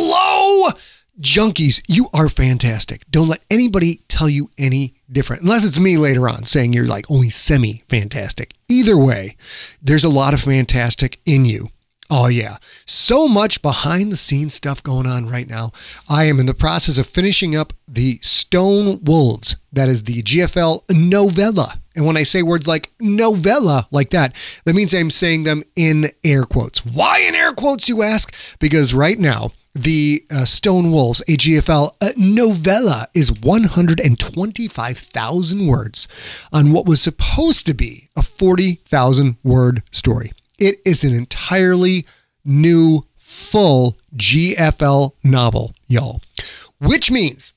Hello, junkies. You are fantastic. Don't let anybody tell you any different, unless it's me later on saying you're like only semi fantastic. Either way, there's a lot of fantastic in you. Oh, yeah. So much behind the scenes stuff going on right now. I am in the process of finishing up the Stone Wolves. That is the GFL novella. And when I say words like novella like that, that means I'm saying them in air quotes. Why in air quotes, you ask? Because right now, the uh, Stone Wolves, a GFL uh, novella, is 125,000 words on what was supposed to be a 40,000 word story. It is an entirely new, full GFL novel, y'all. Which means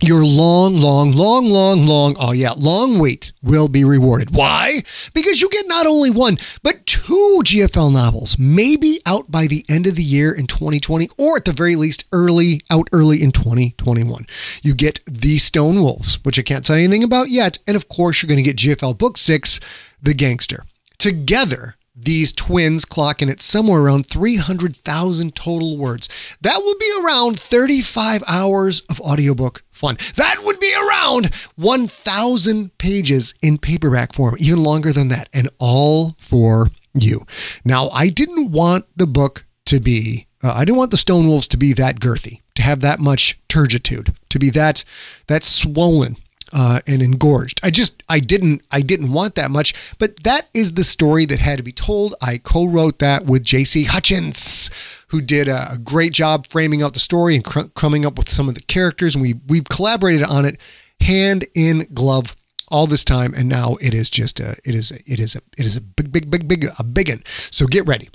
your long, long, long, long, long, oh yeah, long wait will be rewarded. Why? Because you get not only one, but two GFL novels, maybe out by the end of the year in 2020, or at the very least, early, out early in 2021. You get The Stone Wolves, which I can't tell you anything about yet. And of course, you're going to get GFL Book Six, The Gangster. Together, these twins clocking at somewhere around 300,000 total words. That would be around 35 hours of audiobook fun. That would be around 1,000 pages in paperback form, even longer than that, and all for you. Now, I didn't want the book to be, uh, I didn't want the Stone Wolves to be that girthy, to have that much turgitude, to be that that swollen uh, and engorged. I just I didn't I didn't want that much, but that is the story that had to be told. I co-wrote that with J.C. Hutchins, who did a, great job framing out the story and cr- coming up with some of the characters, and we we've collaborated on it hand in glove all this time, and now it is just a it is a, it is a it is a big big big big a biggin. So get ready,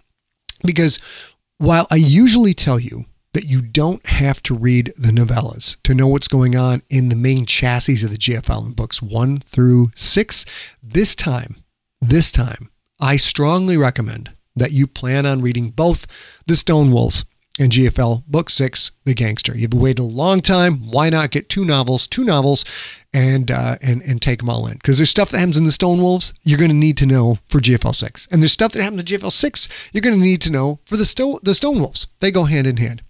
because while I usually tell you that you don't have to read the novellas to know what's going on in the main chassis of the GFL in books one through six. This time, this time, I strongly recommend that you plan on reading both the Stone Wolves and GFL Book Six, The Gangster. You've waited a long time. Why not get two novels, two novels, and uh, and and take them all in? Because there's stuff that happens in the Stone Wolves you're going to need to know for GFL Six, and there's stuff that happens in GFL Six you're going to need to know for the Stone the Stone Wolves. They go hand in hand.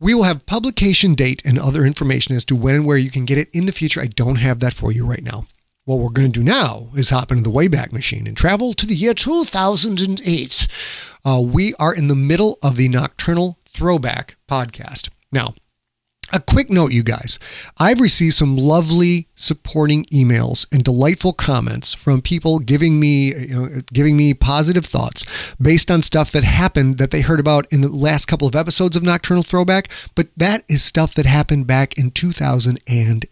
We will have publication date and other information as to when and where you can get it in the future. I don't have that for you right now. What we're going to do now is hop into the Wayback Machine and travel to the year 2008. Uh, we are in the middle of the Nocturnal Throwback podcast. Now, a quick note, you guys. I've received some lovely supporting emails and delightful comments from people giving me, uh, you know, giving me positive thoughts based on stuff that happened that they heard about in the last couple of episodes of Nocturnal Throwback. But that is stuff that happened back in 2008.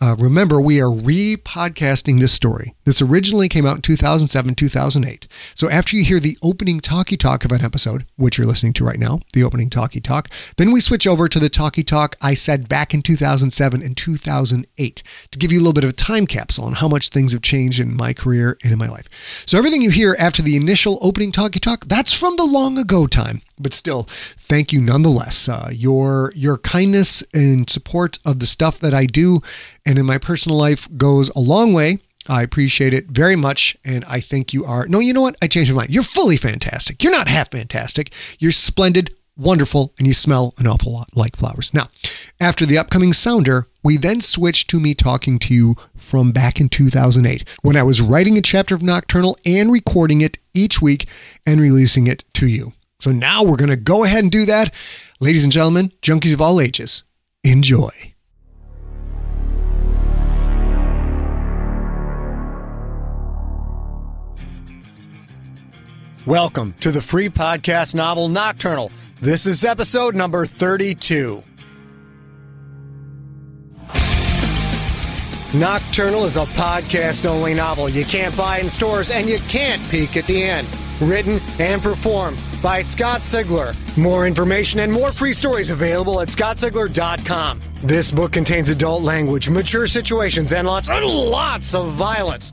Uh, remember, we are re-podcasting this story. This originally came out in 2007, 2008. So after you hear the opening talkie talk of an episode, which you're listening to right now, the opening talkie talk, then we switch over to the talkie talk I said back in 2007 and 2008 to give you a little bit of a time capsule on how much things have changed in my career and in my life. So everything you hear after the initial opening talkie talk, that's from the long ago time but still thank you nonetheless uh, your your kindness and support of the stuff that i do and in my personal life goes a long way. I appreciate it very much and i think you are no you know what? I changed my mind. You're fully fantastic. You're not half fantastic. You're splendid wonderful and you smell an awful lot like flowers. Now after the upcoming sounder we then switch to me talking to you from back in 2008 when i was writing a chapter of nocturnal and recording it each week and releasing it to you. So now we're going to go ahead and do that. Ladies and gentlemen, junkies of all ages, enjoy. Welcome to the free podcast novel Nocturnal. This is episode number 32. Nocturnal is a podcast only novel. You can't buy in stores and you can't peek at the end. Written and performed by Scott Sigler. More information and more free stories available at scottsigler.com. This book contains adult language, mature situations, and lots and lots of violence.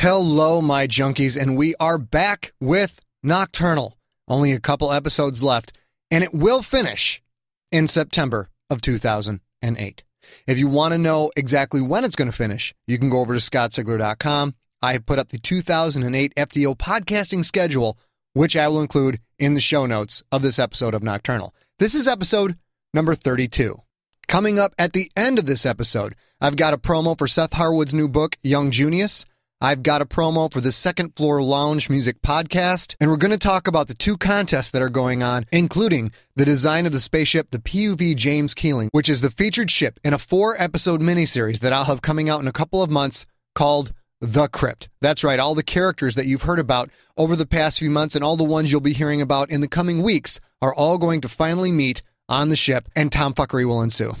Hello, my junkies, and we are back with Nocturnal. Only a couple episodes left, and it will finish in September of 2008. If you want to know exactly when it's going to finish, you can go over to scottsigler.com. I have put up the 2008 FDO podcasting schedule which I will include in the show notes of this episode of Nocturnal. This is episode number 32. Coming up at the end of this episode, I've got a promo for Seth Harwood's new book, Young Junius. I've got a promo for the Second Floor Lounge Music Podcast, and we're going to talk about the two contests that are going on, including the design of the spaceship, the PUV James Keeling, which is the featured ship in a four episode miniseries that I'll have coming out in a couple of months called The Crypt. That's right, all the characters that you've heard about over the past few months and all the ones you'll be hearing about in the coming weeks are all going to finally meet on the ship, and tomfuckery will ensue.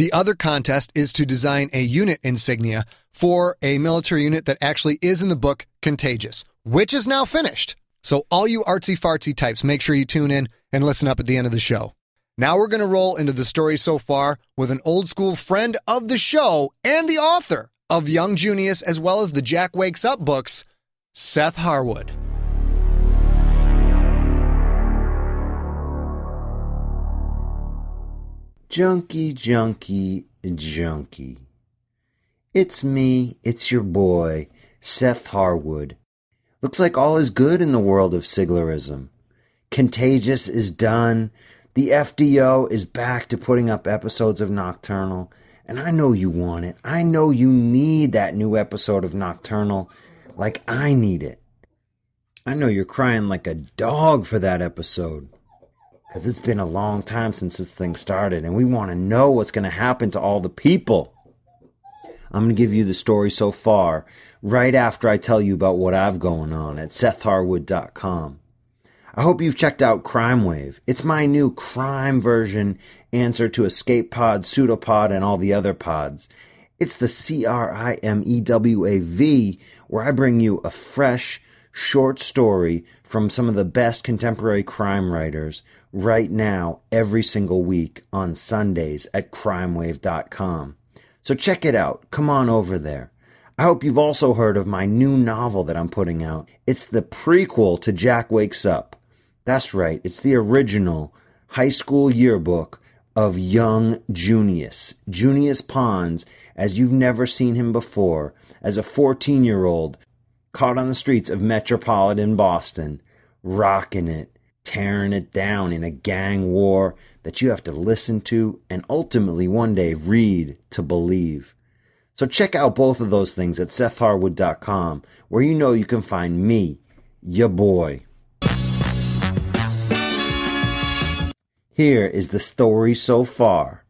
The other contest is to design a unit insignia for a military unit that actually is in the book Contagious, which is now finished. So, all you artsy fartsy types, make sure you tune in and listen up at the end of the show. Now, we're going to roll into the story so far with an old school friend of the show and the author of Young Junius, as well as the Jack Wakes Up books, Seth Harwood. Junkie, junkie, junkie. It's me, it's your boy, Seth Harwood. Looks like all is good in the world of Siglerism. Contagious is done. The FDO is back to putting up episodes of Nocturnal. And I know you want it. I know you need that new episode of Nocturnal like I need it. I know you're crying like a dog for that episode because it's been a long time since this thing started and we want to know what's going to happen to all the people. I'm going to give you the story so far right after I tell you about what I've going on at sethharwood.com. I hope you've checked out Crime Wave. It's my new crime version answer to Escape Pod, Pseudopod, and all the other pods. It's the C R I M E W A V, where I bring you a fresh, short story from some of the best contemporary crime writers right now every single week on Sundays at crimewav.com. So check it out. Come on over there. I hope you've also heard of my new novel that I'm putting out. It's the prequel to Jack Wakes Up. That's right, it's the original high school yearbook of young Junius. Junius Ponds, as you've never seen him before, as a 14 year old caught on the streets of metropolitan Boston, rocking it, tearing it down in a gang war that you have to listen to and ultimately one day read to believe. So check out both of those things at sethharwood.com where you know you can find me, your boy. Here is the story so far.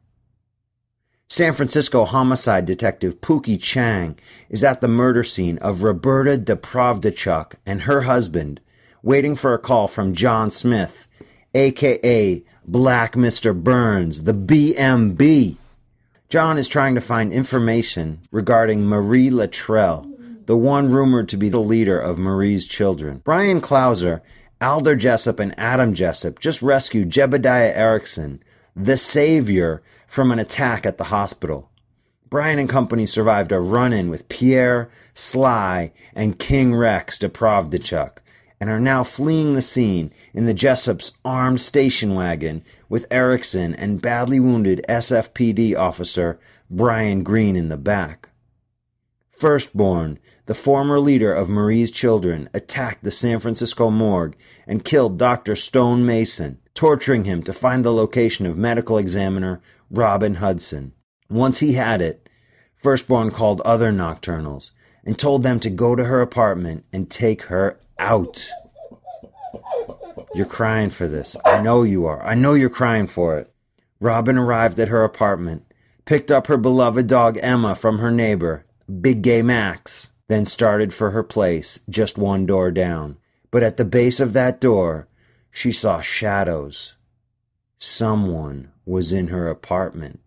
San Francisco homicide detective Pookie Chang is at the murder scene of Roberta Deprovdechuk and her husband, waiting for a call from John Smith, aka Black Mr. Burns, the BMB. John is trying to find information regarding Marie Latrell, the one rumored to be the leader of Marie's children. Bryan Clauser, Alder Jessup, and Adam Jessup just rescued Jebediah Erickson, the savior, from an attack at the hospital. Bryan and company survived a run in with Pierre, Sly, and King Rex Deprovdechuk, and are now fleeing the scene in the Jessup's armed station wagon with Erickson and badly wounded SFPD officer Brian Green in the back. Firstborn, the former leader of Marie's children, attacked the San Francisco morgue and killed Dr. Stone Mason, torturing him to find the location of medical examiner Robin Hudson. Once he had it, Firstborn called other nocturnals and told them to go to her apartment and take her out. You're crying for this. I know you are. I know you're crying for it. Robin arrived at her apartment, picked up her beloved dog Emma from her neighbor, Big Gay Max, then started for her place just one door down. But at the base of that door, she saw shadows. Someone was in her apartment.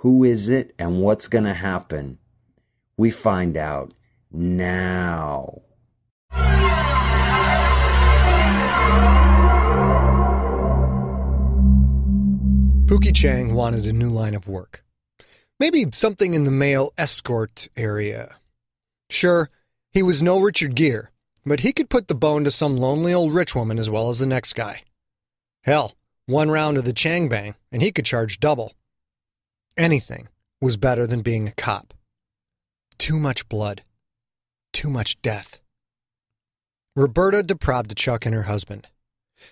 Who is it and what's going to happen? We find out now. Pookie Chang wanted a new line of work. Maybe something in the male escort area. Sure, he was no Richard Gere, but he could put the bone to some lonely old rich woman as well as the next guy. Hell, one round of the Chang Bang, and he could charge double. Anything was better than being a cop. Too much blood. Too much death. Roberta Deprovdechuk and her husband.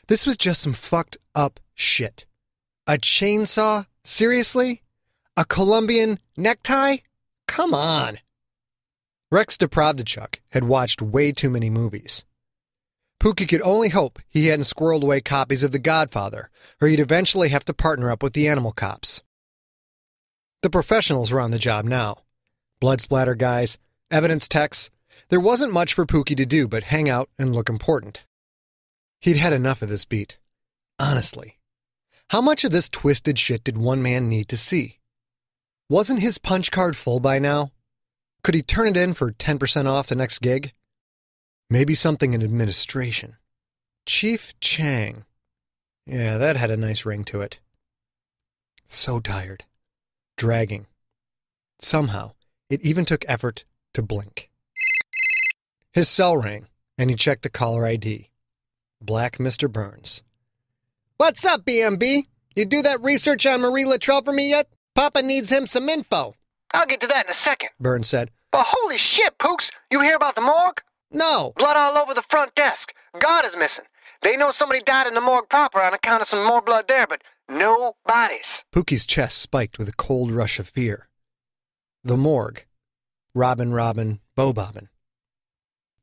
This was just some fucked up shit. A chainsaw? Seriously? A Colombian necktie? Come on. Rex Deprovdechuk had watched way too many movies. Pookie could only hope he hadn't squirreled away copies of The Godfather, or he'd eventually have to partner up with the animal cops. The professionals were on the job now. Blood splatter guys, evidence techs. There wasn't much for Pookie to do but hang out and look important. He'd had enough of this beat. Honestly. How much of this twisted shit did one man need to see? Wasn't his punch card full by now? Could he turn it in for 10% off the next gig? Maybe something in administration. Chief Chang. Yeah, that had a nice ring to it. So tired. Dragging. Somehow, it even took effort to blink. His cell rang, and he checked the caller ID. Black Mr. Burns. What's up, BMB? You do that research on Marie Luttrell for me yet? Papa needs him some info. I'll get to that in a second. Burns said. But holy shit, Pooks! You hear about the morgue? No. Blood all over the front desk. God is missing. They know somebody died in the morgue proper on account of some more blood there, but no bodies. Pookie's chest spiked with a cold rush of fear. The morgue. Robin Robin Bobobbin.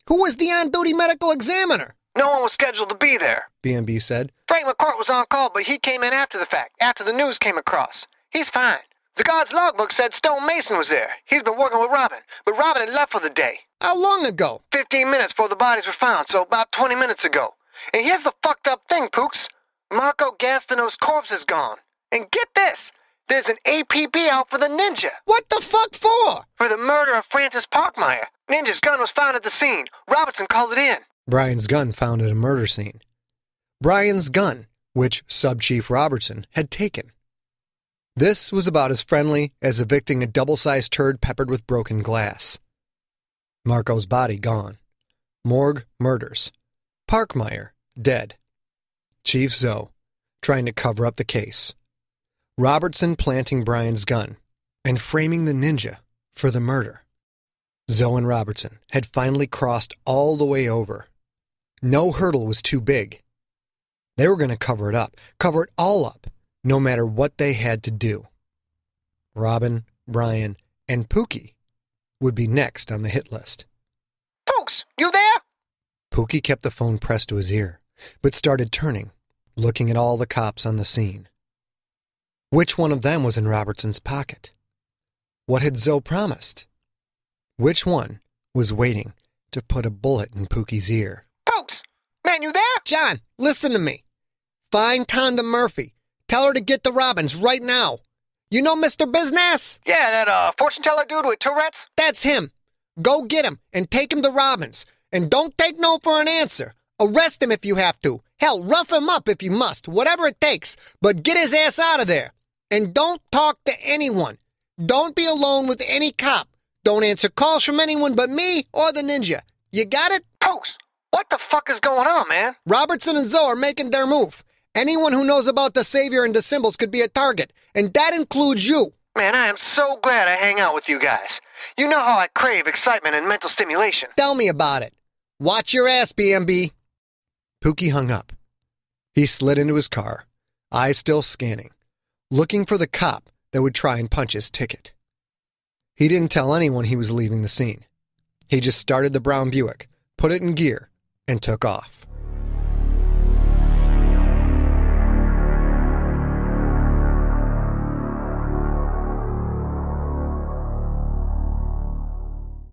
Who was the on-duty medical examiner? No one was scheduled to be there. BMB said. Frank McCourt was on call, but he came in after the fact, after the news came across. He's fine. The guard's logbook said Stone Mason was there. He's been working with Robin, but Robin had left for the day. How long ago? Fifteen minutes before the bodies were found, so about 20 minutes ago. And here's the fucked up thing, Pooks. Marco Gastineau's corpse is gone. And get this, there's an APB out for the ninja. What the fuck for? For the murder of Francis Parkmeyer. Ninja's gun was found at the scene. Robertson called it in. Bryan's gun found at a murder scene. Bryan's gun, which Sub Chief Robertson had taken. This was about as friendly as evicting a double sized turd peppered with broken glass. Marco's body gone. Morgue murders. Parkmeyer dead. Chief Zoe trying to cover up the case. Robertson planting Bryan's gun and framing the ninja for the murder. Zoe and Robertson had finally crossed all the way over. No hurdle was too big. They were going to cover it up, cover it all up, no matter what they had to do. Robin, Bryan, and Pookie would be next on the hit list. Pooks, you there? Pookie kept the phone pressed to his ear, but started turning, looking at all the cops on the scene. Which one of them was in Robertson's pocket? What had Zoe promised? Which one was waiting to put a bullet in Pookie's ear? Pooks, man, you there? John, listen to me. Find Tonda Murphy. Tell her to get the Robins right now. You know Mr. Business? Yeah, that uh fortune teller dude with Tourette's. That's him. Go get him and take him to Robin's. And don't take no for an answer. Arrest him if you have to. Hell, rough him up if you must, whatever it takes. But get his ass out of there. And don't talk to anyone. Don't be alone with any cop. Don't answer calls from anyone but me or the ninja. You got it? Pooks, what the fuck is going on, man? Robertson and Zoe are making their move. Anyone who knows about the Savior and the symbols could be a target, and that includes you. Man, I am so glad I hang out with you guys. You know how I crave excitement and mental stimulation. Tell me about it. Watch your ass, BMB. Pookie hung up. He slid into his car, eyes still scanning, looking for the cop that would try and punch his ticket. He didn't tell anyone he was leaving the scene. He just started the brown Buick, put it in gear, and took off.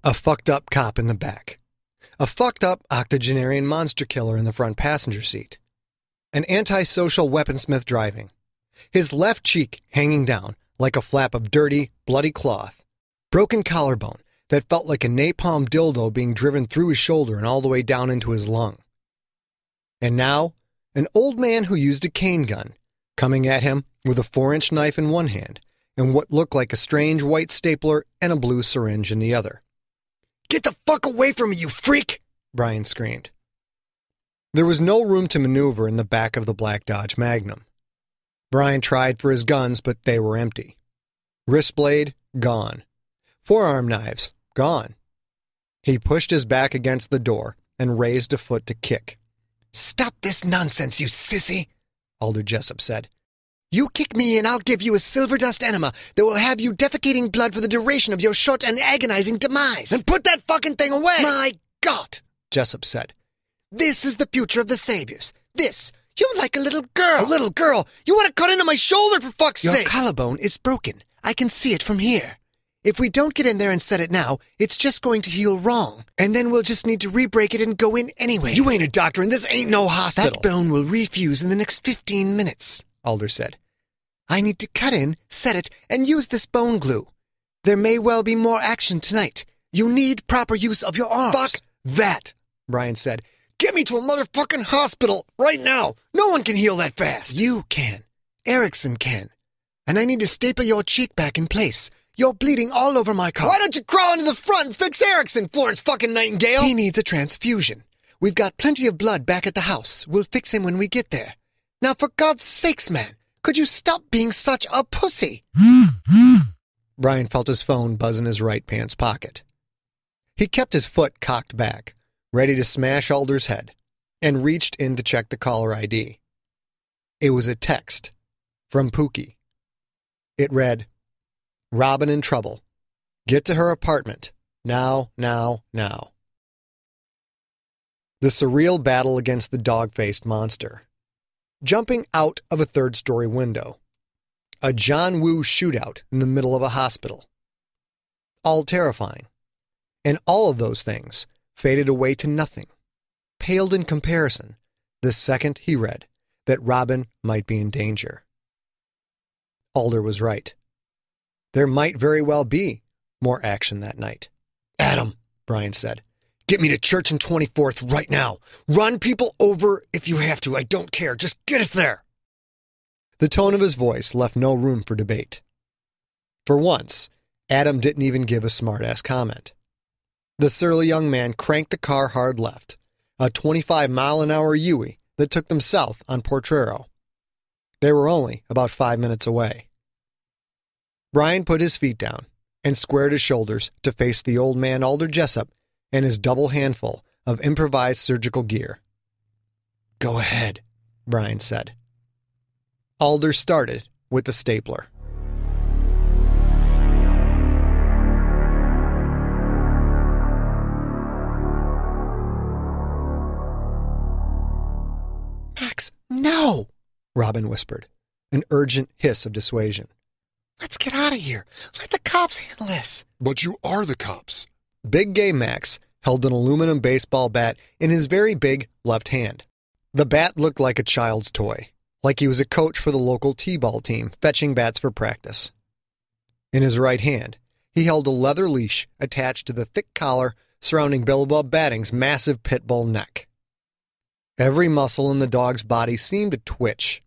A fucked up cop in the back. A fucked up octogenarian monster killer in the front passenger seat. An antisocial weaponsmith driving. His left cheek hanging down like a flap of dirty, bloody cloth. Broken collarbone that felt like a napalm dildo being driven through his shoulder and all the way down into his lung. And now, an old man who used a cane gun, coming at him with a four inch knife in one hand and what looked like a strange white stapler and a blue syringe in the other. Get the fuck away from me, you freak! Bryan screamed. There was no room to maneuver in the back of the black Dodge Magnum. Bryan tried for his guns, but they were empty. Wrist blade, gone. Forearm knives, gone. He pushed his back against the door and raised a foot to kick. Stop this nonsense, you sissy, Alder Jessup said. You kick me and I'll give you a silver dust enema that will have you defecating blood for the duration of your short and agonizing demise. And put that fucking thing away! My God, Jessup said. This is the future of the Saviors. This, you like a little girl. A little girl? You want to cut into my shoulder for fuck's Your sake! Your collarbone is broken. I can see it from here. If we don't get in there and set it now, it's just going to heal wrong. And then we'll just need to re-break it and go in anyway. You ain't a doctor and this ain't no hospital. That bone will refuse in the next 15 minutes, Alder said. I need to cut in, set it, and use this bone glue. There may well be more action tonight. You need proper use of your arms. Fuck that, Bryan said. Get me to a motherfucking hospital right now. No one can heal that fast. You can. Erickson can. And I need to staple your cheek back in place. You're bleeding all over my car. Why don't you crawl into the front and fix Erickson, Florence fucking Nightingale? He needs a transfusion. We've got plenty of blood back at the house. We'll fix him when we get there. Now, for God's sakes, man, could you stop being such a pussy? Bryan felt his phone buzz in his right pants pocket. He kept his foot cocked back, ready to smash Alder's head, and reached in to check the caller ID. It was a text from Pookie. It read, Robin in trouble. Get to her apartment. Now, now, now. The surreal battle against the dog faced monster. Jumping out of a third story window. A John Woo shootout in the middle of a hospital. All terrifying. And all of those things faded away to nothing, paled in comparison, the second he read that Robin might be in danger. Alder was right. There might very well be more action that night. Adam, Bryan said, get me to church and 24th right now. Run people over if you have to. I don't care. Just get us there. The tone of his voice left no room for debate. For once, Adam didn't even give a smart-ass comment. The surly young man cranked the car hard left, a 25 mile an hour Yui that took them south on Potrero. They were only about five minutes away. Bryan put his feet down and squared his shoulders to face the old man Alder Jessup and his double handful of improvised surgical gear. Go ahead, Bryan said. Alder started with the stapler. Max, no! Robin whispered, an urgent hiss of dissuasion. Let's get out of here. Let the cops handle this. But you are the cops. Big Gay Max held an aluminum baseball bat in his very big left hand. The bat looked like a child's toy, like he was a coach for the local T-ball team fetching bats for practice. In his right hand, he held a leather leash attached to the thick collar surrounding Billabub Batting's massive pit bull neck. Every muscle in the dog's body seemed to twitch.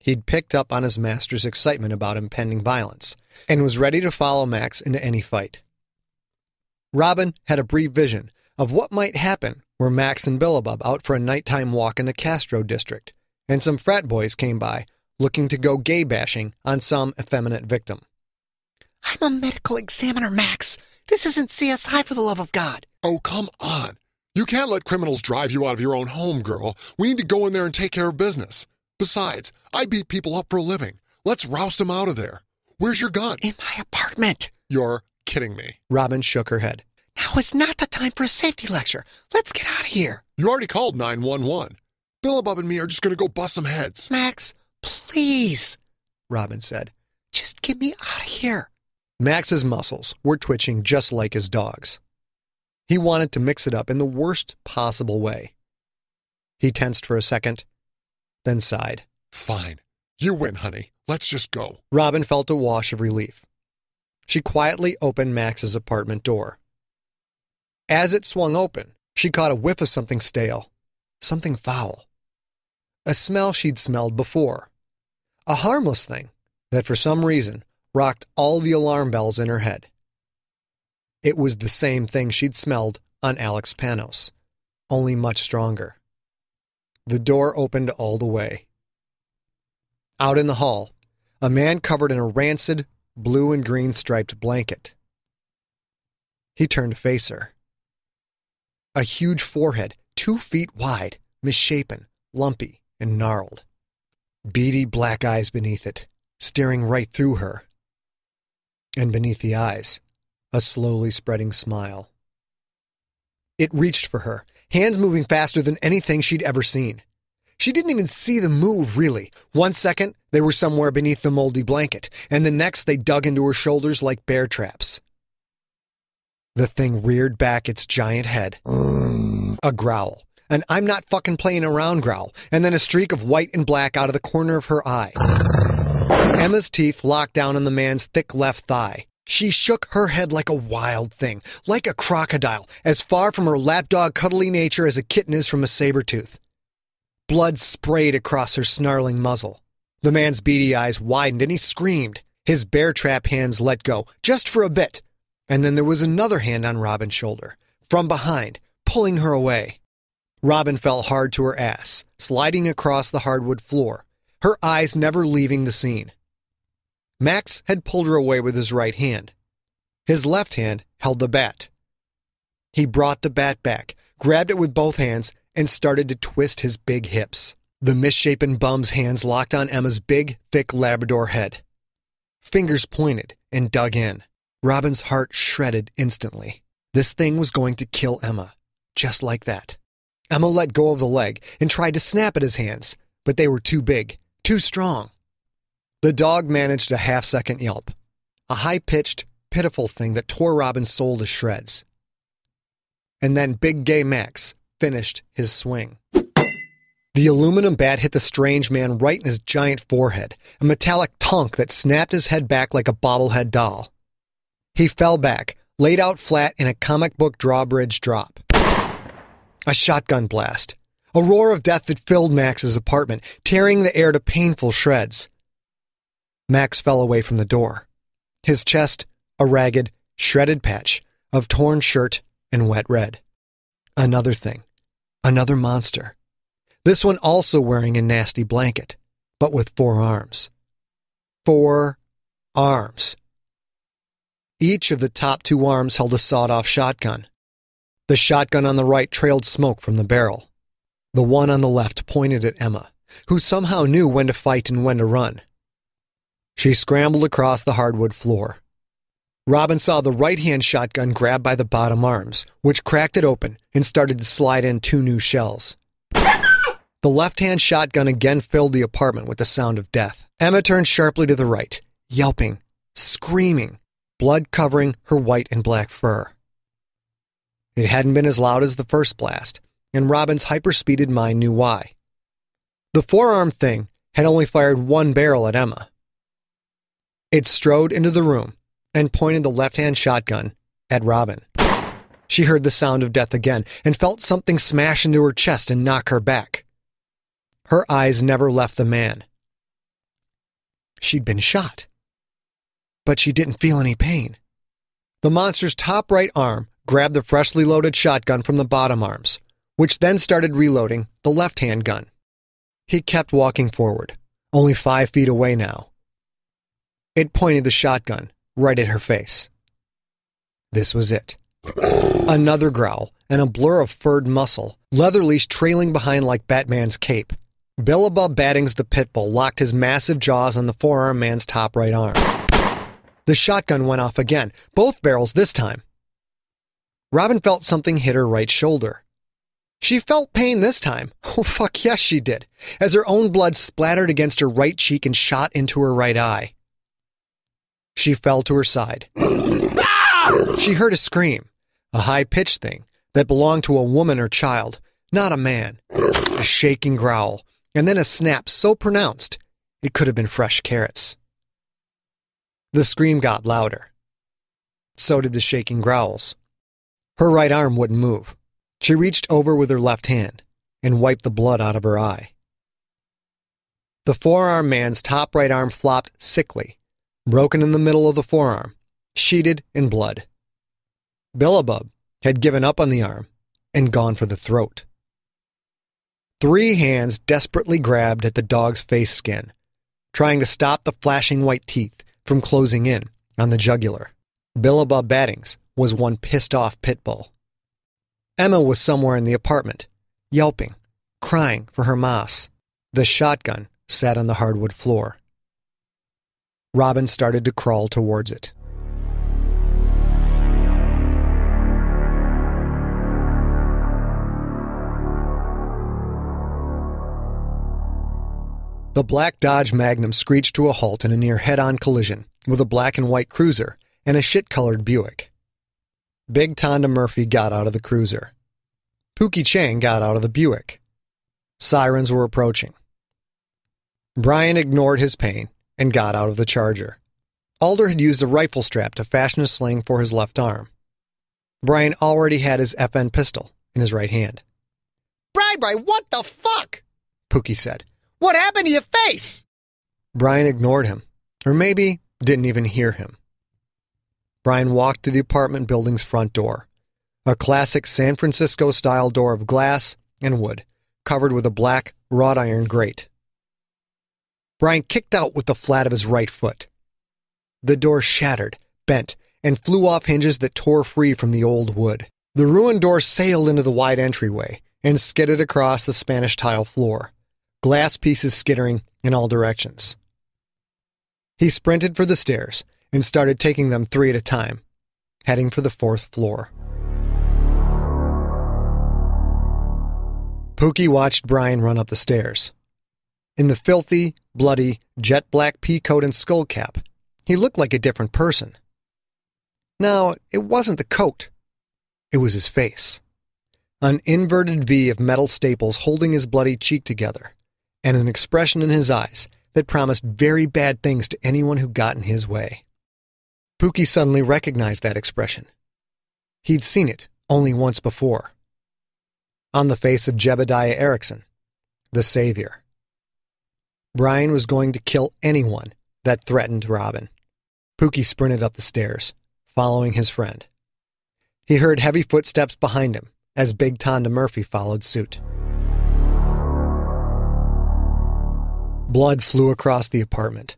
He'd picked up on his master's excitement about impending violence and was ready to follow Max into any fight. Robin had a brief vision of what might happen were Max and Billabub out for a nighttime walk in the Castro district, and some frat boys came by looking to go gay bashing on some effeminate victim. I'm a medical examiner, Max. This isn't CSI for the love of God. Oh, come on. You can't let criminals drive you out of your own home, girl. We need to go in there and take care of business. Besides, I beat people up for a living. Let's roust them out of there. Where's your gun? In my apartment. You're kidding me. Robin shook her head. Now is not the time for a safety lecture. Let's get out of here. You already called 911. Billabub and me are just going to go bust some heads. Max, please, Robin said. Just get me out of here. Max's muscles were twitching just like his dog's. He wanted to mix it up in the worst possible way. He tensed for a second, then sighed. Fine. You win, honey. Let's just go. Robin felt a wash of relief. She quietly opened Max's apartment door. As it swung open, she caught a whiff of something stale, something foul. A smell she'd smelled before. A harmless thing that for some reason rocked all the alarm bells in her head. It was the same thing she'd smelled on Alex Panos, only much stronger. The door opened all the way. Out in the hall, a man covered in a rancid, blue and green striped blanket. He turned to face her. A huge forehead, two feet wide, misshapen, lumpy, and gnarled. Beady black eyes beneath it, staring right through her. And beneath the eyes, a slowly spreading smile. It reached for her, hands moving faster than anything she'd ever seen. She didn't even see them move, really. One second, they were somewhere beneath the moldy blanket, and the next, they dug into her shoulders like bear traps. The thing reared back its giant head. A growl. An I'm not fucking playing around growl, and then a streak of white and black out of the corner of her eye. Emma's teeth locked down on the man's thick left thigh. She shook her head like a wild thing, like a crocodile, as far from her lapdog cuddly nature as a kitten is from a saber tooth. Blood sprayed across her snarling muzzle. The man's beady eyes widened and he screamed. His bear trap hands let go, just for a bit. And then there was another hand on Robin's shoulder, from behind, pulling her away. Robin fell hard to her ass, sliding across the hardwood floor, her eyes never leaving the scene. Max had pulled her away with his right hand. His left hand held the bat. He brought the bat back, grabbed it with both hands, and started to twist his big hips. The misshapen bum's hands locked on Emma's big, thick Labrador head. Fingers pointed and dug in. Robin's heart shredded instantly. This thing was going to kill Emma, just like that. Emma let go of the leg and tried to snap at his hands, but they were too big, too strong. The dog managed a half second yelp, a high pitched, pitiful thing that tore Robin's soul to shreds. And then Big Gay Max finished his swing. The aluminum bat hit the strange man right in his giant forehead, a metallic tonk that snapped his head back like a bobblehead doll. He fell back, laid out flat in a comic book drawbridge drop. A shotgun blast, a roar of death that filled Max's apartment, tearing the air to painful shreds. Max fell away from the door. His chest, a ragged, shredded patch of torn shirt and wet red. Another thing. Another monster. This one also wearing a nasty blanket, but with four arms. Four arms. Each of the top two arms held a sawed off shotgun. The shotgun on the right trailed smoke from the barrel. The one on the left pointed at Emma, who somehow knew when to fight and when to run. She scrambled across the hardwood floor. Robin saw the right hand shotgun grab by the bottom arms, which cracked it open and started to slide in two new shells. The left hand shotgun again filled the apartment with the sound of death. Emma turned sharply to the right, yelping, screaming, blood covering her white and black fur. It hadn't been as loud as the first blast, and Robin's hyperspeeded mind knew why. The forearm thing had only fired one barrel at Emma. It strode into the room and pointed the left hand shotgun at Robin. She heard the sound of death again and felt something smash into her chest and knock her back. Her eyes never left the man. She'd been shot, but she didn't feel any pain. The monster's top right arm grabbed the freshly loaded shotgun from the bottom arms, which then started reloading the left hand gun. He kept walking forward, only five feet away now, it pointed the shotgun right at her face. This was it. Another growl and a blur of furred muscle, leatherleash trailing behind like Batman's cape. Billabub Battings the pit bull locked his massive jaws on the forearm man's top right arm. The shotgun went off again, both barrels this time. Robin felt something hit her right shoulder. She felt pain this time. Oh, fuck yes, she did, as her own blood splattered against her right cheek and shot into her right eye. She fell to her side. she heard a scream, a high pitched thing that belonged to a woman or child, not a man. A shaking growl, and then a snap so pronounced it could have been fresh carrots. The scream got louder. So did the shaking growls. Her right arm wouldn't move. She reached over with her left hand and wiped the blood out of her eye. The forearm man's top right arm flopped sickly broken in the middle of the forearm, sheeted in blood. Billabub had given up on the arm and gone for the throat. Three hands desperately grabbed at the dog's face skin, trying to stop the flashing white teeth from closing in on the jugular. Billabub Battings was one pissed off pit bull. Emma was somewhere in the apartment, yelping, crying for her mas. The shotgun sat on the hardwood floor. Robin started to crawl towards it. The black Dodge Magnum screeched to a halt in a near head on collision with a black and white cruiser and a shit colored Buick. Big Tonda Murphy got out of the cruiser. Pookie Chang got out of the Buick. Sirens were approaching. Bryan ignored his pain and got out of the Charger. Alder had used a rifle strap to fashion a sling for his left arm. Bryan already had his FN pistol in his right hand. Bri Bri, what the fuck? Pookie said. What happened to your face? Bryan ignored him, or maybe didn't even hear him. Bryan walked to the apartment building's front door, a classic San Francisco style door of glass and wood, covered with a black wrought iron grate. Bryan kicked out with the flat of his right foot. The door shattered, bent, and flew off hinges that tore free from the old wood. The ruined door sailed into the wide entryway and skidded across the Spanish tile floor glass pieces skittering in all directions. He sprinted for the stairs and started taking them three at a time, heading for the fourth floor. Pookie watched Bryan run up the stairs. In the filthy, bloody, jet black pea coat and skull cap, he looked like a different person. Now, it wasn't the coat, it was his face. An inverted V of metal staples holding his bloody cheek together and an expression in his eyes that promised very bad things to anyone who got in his way. Pookie suddenly recognized that expression. He'd seen it only once before. On the face of Jebediah Erickson, the Savior. Bryan was going to kill anyone that threatened Robin. Pookie sprinted up the stairs, following his friend. He heard heavy footsteps behind him as Big Tonda Murphy followed suit. Blood flew across the apartment.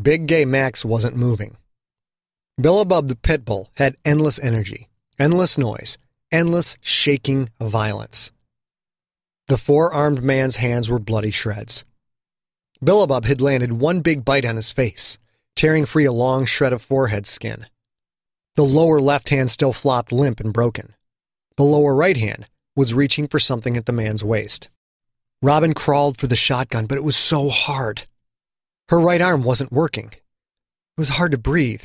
Big Gay Max wasn't moving. Billabub the pit bull had endless energy, endless noise, endless shaking violence. The four armed man's hands were bloody shreds. Billabub had landed one big bite on his face, tearing free a long shred of forehead skin. The lower left hand still flopped limp and broken. The lower right hand was reaching for something at the man's waist. Robin crawled for the shotgun, but it was so hard. Her right arm wasn't working. It was hard to breathe.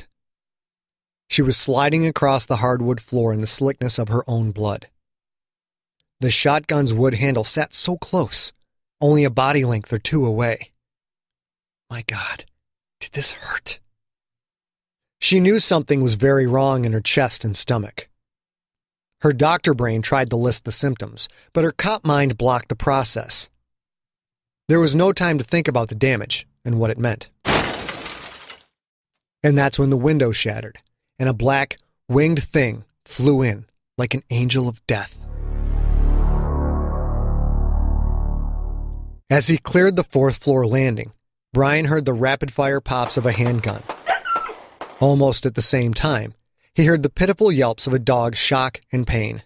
She was sliding across the hardwood floor in the slickness of her own blood. The shotgun's wood handle sat so close, only a body length or two away. My God, did this hurt? She knew something was very wrong in her chest and stomach. Her doctor brain tried to list the symptoms, but her cop mind blocked the process. There was no time to think about the damage and what it meant. And that's when the window shattered, and a black, winged thing flew in like an angel of death. As he cleared the fourth floor landing, Bryan heard the rapid fire pops of a handgun. Almost at the same time, he heard the pitiful yelps of a dog's shock and pain.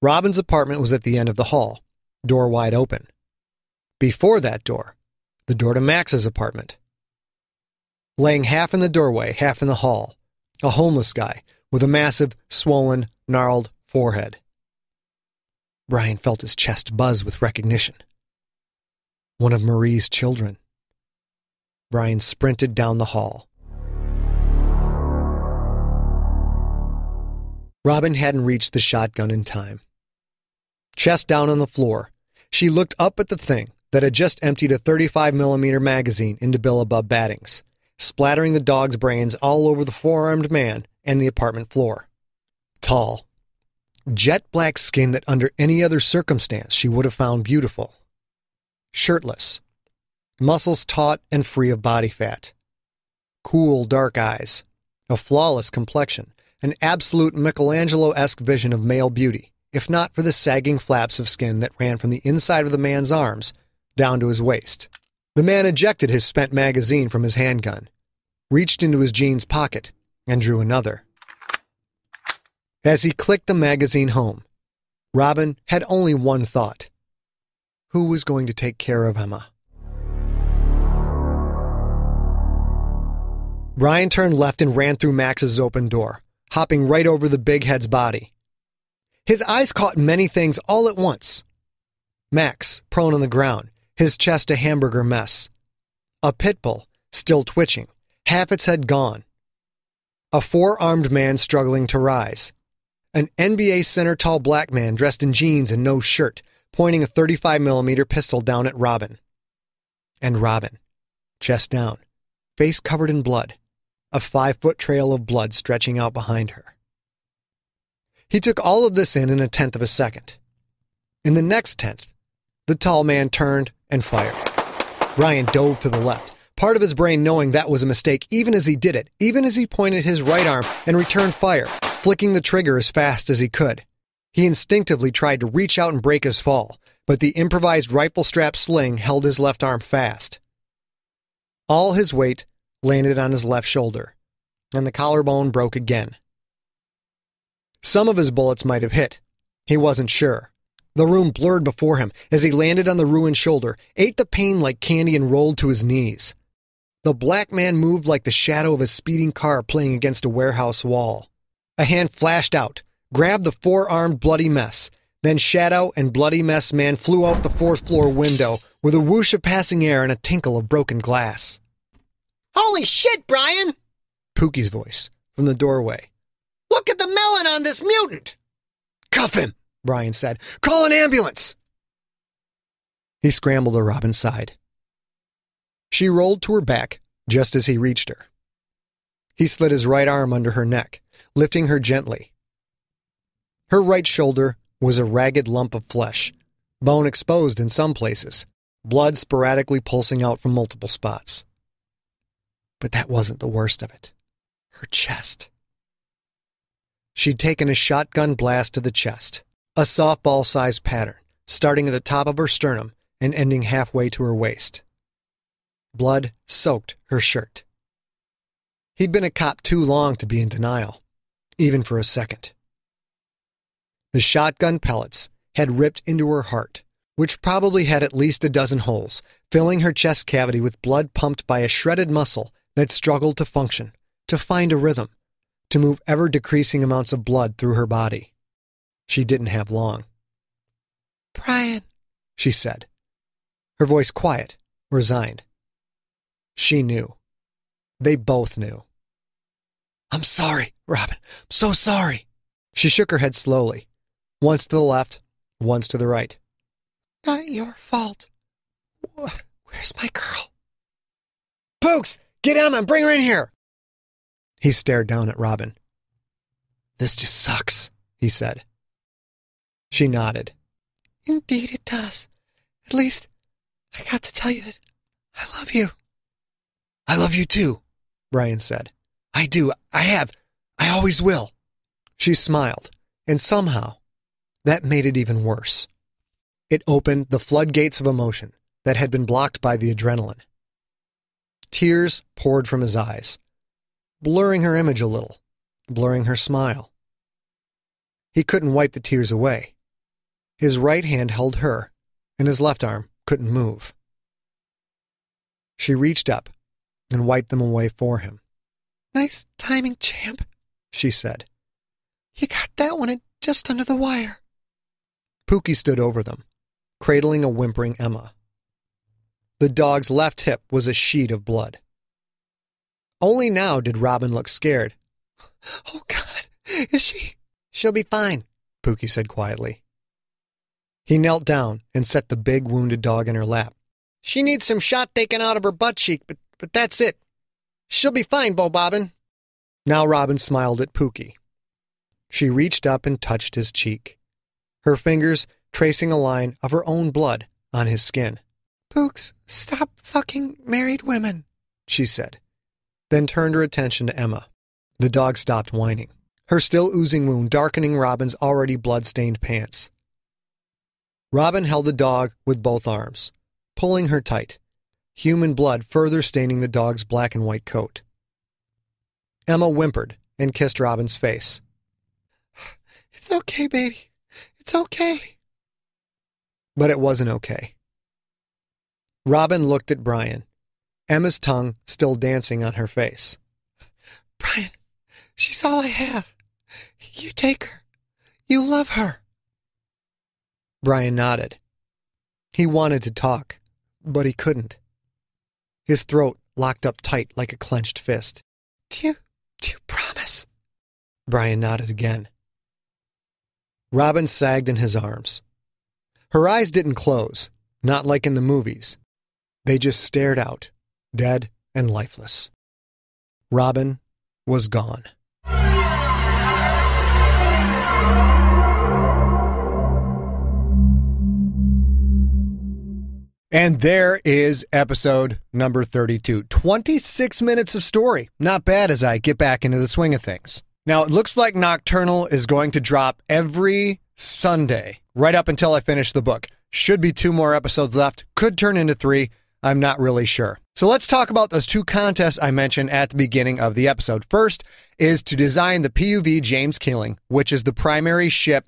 Robin's apartment was at the end of the hall, door wide open. Before that door, the door to Max's apartment. Laying half in the doorway, half in the hall, a homeless guy with a massive, swollen, gnarled forehead. Bryan felt his chest buzz with recognition. One of Marie's children. Bryan sprinted down the hall. Robin hadn't reached the shotgun in time. Chest down on the floor, she looked up at the thing that had just emptied a 35 millimeter magazine into Billabub Battings, splattering the dog's brains all over the four armed man and the apartment floor. Tall, jet black skin that under any other circumstance she would have found beautiful. Shirtless, muscles taut and free of body fat. Cool, dark eyes, a flawless complexion, an absolute Michelangelo esque vision of male beauty, if not for the sagging flaps of skin that ran from the inside of the man's arms down to his waist. The man ejected his spent magazine from his handgun, reached into his jeans pocket, and drew another. As he clicked the magazine home, Robin had only one thought who was going to take care of Emma? Bryan turned left and ran through Max's open door, hopping right over the big head's body. His eyes caught many things all at once. Max, prone on the ground, his chest a hamburger mess. A pit bull, still twitching, half its head gone. A four armed man struggling to rise. An NBA center tall black man dressed in jeans and no shirt, pointing a 35 millimeter pistol down at Robin. And Robin, chest down, face covered in blood, a five foot trail of blood stretching out behind her. He took all of this in in a tenth of a second. In the next tenth, the tall man turned and fired. Bryan dove to the left, part of his brain knowing that was a mistake even as he did it, even as he pointed his right arm and returned fire, flicking the trigger as fast as he could. He instinctively tried to reach out and break his fall, but the improvised rifle strap sling held his left arm fast. All his weight landed on his left shoulder, and the collarbone broke again. Some of his bullets might have hit. He wasn't sure. The room blurred before him as he landed on the ruined shoulder, ate the pain like candy, and rolled to his knees. The black man moved like the shadow of a speeding car playing against a warehouse wall. A hand flashed out, grabbed the four armed bloody mess. Then Shadow and Bloody Mess Man flew out the fourth floor window with a whoosh of passing air and a tinkle of broken glass. Holy shit, Bryan! Pookie's voice from the doorway. Look at the melon on this mutant! Cuff him, Bryan said. Call an ambulance! He scrambled to Robin's side. She rolled to her back just as he reached her. He slid his right arm under her neck, lifting her gently. Her right shoulder was a ragged lump of flesh, bone exposed in some places, blood sporadically pulsing out from multiple spots. But that wasn't the worst of it. Her chest. She'd taken a shotgun blast to the chest, a softball sized pattern, starting at the top of her sternum and ending halfway to her waist. Blood soaked her shirt. He'd been a cop too long to be in denial, even for a second. The shotgun pellets had ripped into her heart, which probably had at least a dozen holes, filling her chest cavity with blood pumped by a shredded muscle that struggled to function, to find a rhythm, to move ever decreasing amounts of blood through her body. She didn't have long. Bryan, she said, her voice quiet, resigned. She knew. They both knew. I'm sorry, Robin. I'm so sorry. She shook her head slowly, once to the left, once to the right. Not your fault. Where's my girl? Pooks, get Emma and bring her in here. He stared down at Robin. This just sucks, he said. She nodded. Indeed it does. At least, I got to tell you that I love you. I love you too, Bryan said. I do. I have. I always will. She smiled, and somehow that made it even worse. It opened the floodgates of emotion that had been blocked by the adrenaline. Tears poured from his eyes, blurring her image a little, blurring her smile. He couldn't wipe the tears away. His right hand held her, and his left arm couldn't move. She reached up and wiped them away for him. Nice timing, champ, she said. You got that one just under the wire. Pookie stood over them, cradling a whimpering Emma. The dog's left hip was a sheet of blood. Only now did Robin look scared. Oh, God, is she? She'll be fine, Pookie said quietly. He knelt down and set the big wounded dog in her lap. She needs some shot taken out of her butt cheek, but, but that's it. She'll be fine, Bo Bobbin. Now Robin smiled at Pookie. She reached up and touched his cheek, her fingers tracing a line of her own blood on his skin. Pooks, stop fucking married women, she said, then turned her attention to Emma. The dog stopped whining, her still oozing wound darkening Robin's already blood-stained pants. Robin held the dog with both arms, pulling her tight, human blood further staining the dog's black and white coat. Emma whimpered and kissed Robin's face. It's okay, baby. It's okay. But it wasn't okay. Robin looked at Bryan, Emma's tongue still dancing on her face. Bryan, she's all I have. You take her. You love her. Bryan nodded. He wanted to talk, but he couldn't. His throat locked up tight like a clenched fist. Do you, do you promise? Bryan nodded again. Robin sagged in his arms. Her eyes didn't close, not like in the movies. They just stared out, dead and lifeless. Robin was gone. And there is episode number 32. 26 minutes of story. Not bad as I get back into the swing of things. Now, it looks like Nocturnal is going to drop every Sunday, right up until I finish the book. Should be two more episodes left. Could turn into three. I'm not really sure. So let's talk about those two contests I mentioned at the beginning of the episode. First is to design the PUV James Keeling, which is the primary ship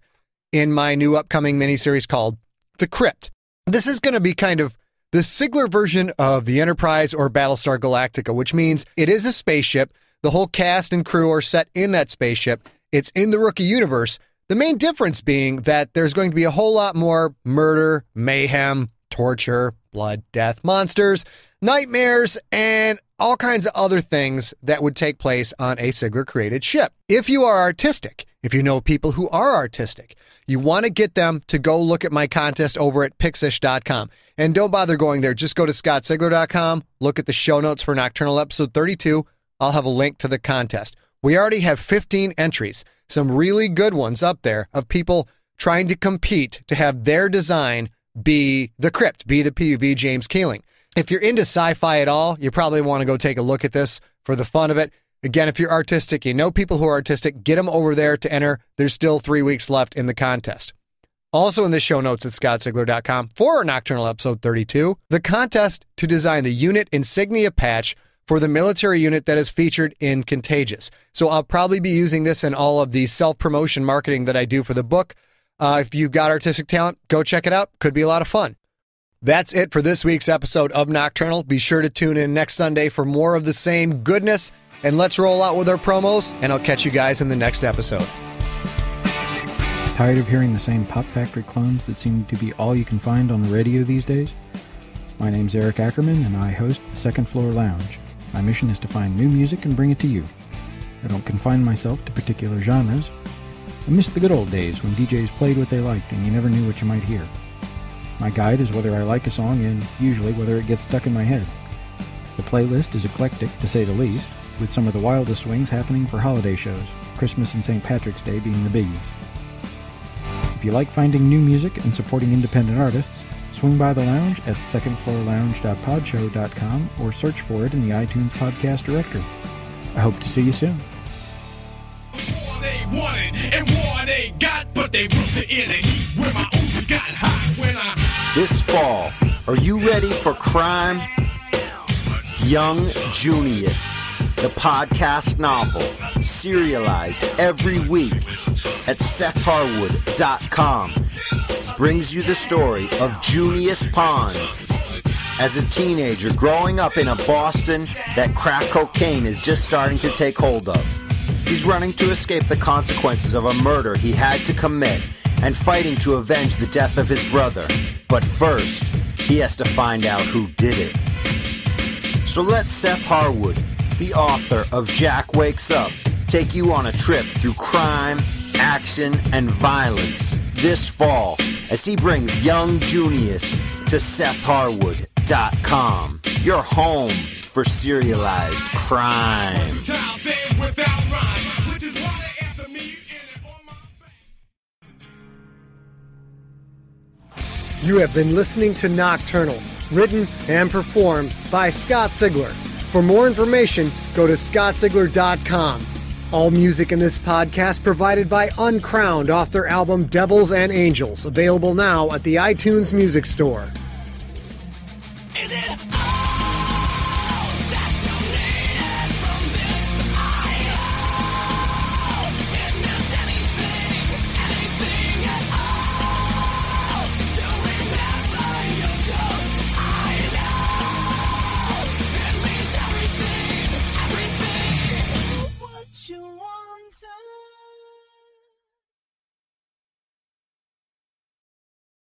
in my new upcoming miniseries called The Crypt. This is going to be kind of the Sigler version of the Enterprise or Battlestar Galactica, which means it is a spaceship. The whole cast and crew are set in that spaceship. It's in the rookie universe. The main difference being that there's going to be a whole lot more murder, mayhem, torture, blood, death, monsters, nightmares, and all kinds of other things that would take place on a Sigler created ship. If you are artistic, if you know people who are artistic, you want to get them to go look at my contest over at Pixish.com. And don't bother going there. Just go to ScottSigler.com, look at the show notes for Nocturnal Episode 32. I'll have a link to the contest. We already have 15 entries, some really good ones up there of people trying to compete to have their design be the crypt, be the PUV James Keeling. If you're into sci fi at all, you probably want to go take a look at this for the fun of it. Again, if you're artistic, you know people who are artistic, get them over there to enter. There's still three weeks left in the contest. Also in the show notes at scottsigler.com for nocturnal episode 32, the contest to design the unit insignia patch for the military unit that is featured in Contagious. So I'll probably be using this in all of the self promotion marketing that I do for the book. Uh, if you've got artistic talent, go check it out. Could be a lot of fun. That's it for this week's episode of Nocturnal. Be sure to tune in next Sunday for more of the same goodness and let's roll out with our promos, and I'll catch you guys in the next episode. Tired of hearing the same Pop Factory clones that seem to be all you can find on the radio these days? My name's Eric Ackerman, and I host the Second Floor Lounge. My mission is to find new music and bring it to you. I don't confine myself to particular genres. I miss the good old days when DJs played what they liked and you never knew what you might hear. My guide is whether I like a song and usually whether it gets stuck in my head. The playlist is eclectic, to say the least, with some of the wildest swings happening for holiday shows, Christmas and St. Patrick's Day being the biggies. If you like finding new music and supporting independent artists, swing by the lounge at secondfloorlounge.podshow.com or search for it in the iTunes podcast directory. I hope to see you soon. This fall, are you ready for crime? Young Junius the podcast novel, serialized every week at SethHarwood.com, brings you the story of Junius Ponds. As a teenager growing up in a Boston that crack cocaine is just starting to take hold of, he's running to escape the consequences of a murder he had to commit and fighting to avenge the death of his brother. But first, he has to find out who did it. So let Seth Harwood the author of Jack Wakes Up, take you on a trip through crime, action, and violence this fall as he brings young Junius to SethHarwood.com, your home for serialized crime. You have been listening to Nocturnal, written and performed by Scott Sigler. For more information, go to scottsigler.com. All music in this podcast provided by Uncrowned off their album Devils and Angels, available now at the iTunes Music Store.